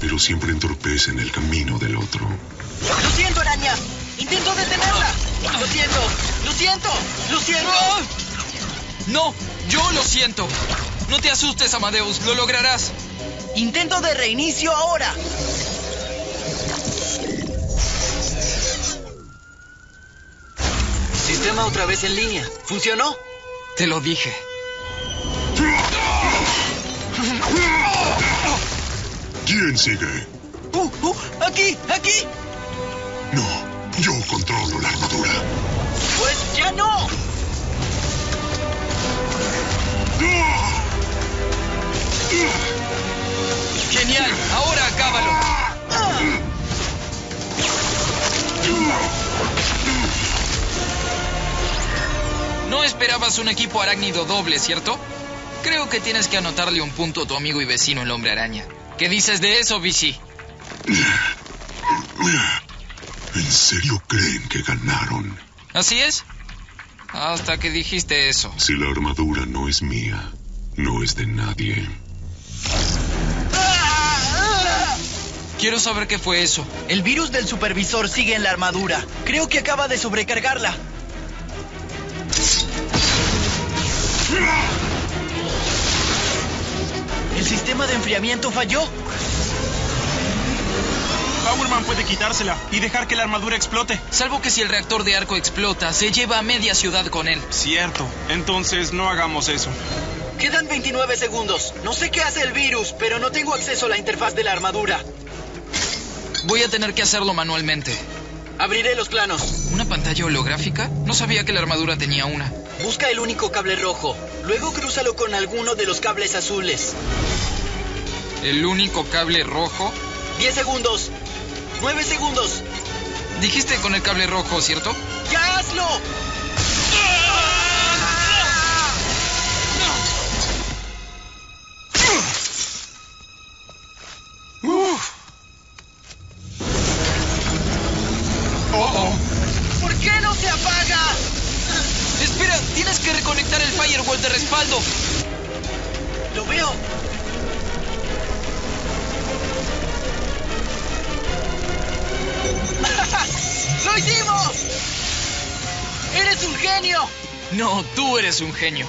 pero siempre entorpecen el camino del otro. ¡Lo siento, araña! ¡Intento detenerla! ¡Lo siento! ¡Lo siento! ¡Lo siento! No, yo lo siento. No te asustes, Amadeus, lo lograrás. Intento de reinicio ahora. Sistema otra vez en línea. ¿Funcionó? Te lo dije. ¿Quién sigue? ¡Uh! ¡Uh! ¡Aquí! ¡Aquí! No, yo controlo la armadura. ¡Pues ya no! Genial, ahora acábalo. No esperabas un equipo arácnido doble, ¿cierto? Creo que tienes que anotarle un punto a tu amigo y vecino el hombre araña. ¿Qué dices de eso, Vichy? ¿En serio creen que ganaron? ¿Así es? Hasta que dijiste eso. Si la armadura no es mía, no es de nadie. Quiero saber qué fue eso. El virus del supervisor sigue en la armadura. Creo que acaba de sobrecargarla. Sistema de enfriamiento falló. Powerman puede quitársela y dejar que la armadura explote. Salvo que si el reactor de arco explota, se lleva a media ciudad con él. Cierto. Entonces no hagamos eso. Quedan 29 segundos. No sé qué hace el virus, pero no tengo acceso a la interfaz de la armadura. Voy a tener que hacerlo manualmente. Abriré los planos. ¿Una pantalla holográfica? No sabía que la armadura tenía una. Busca el único cable rojo. Luego crúzalo con alguno de los cables azules. ¿El único cable rojo? 10 segundos. 9 segundos. Dijiste con el cable rojo, ¿cierto? ¡Ya hazlo! ¿Por qué no se apaga? Espera, tienes que reconectar el firewall de respaldo. Lo veo. ¡Eres un genio! No, tú eres un genio.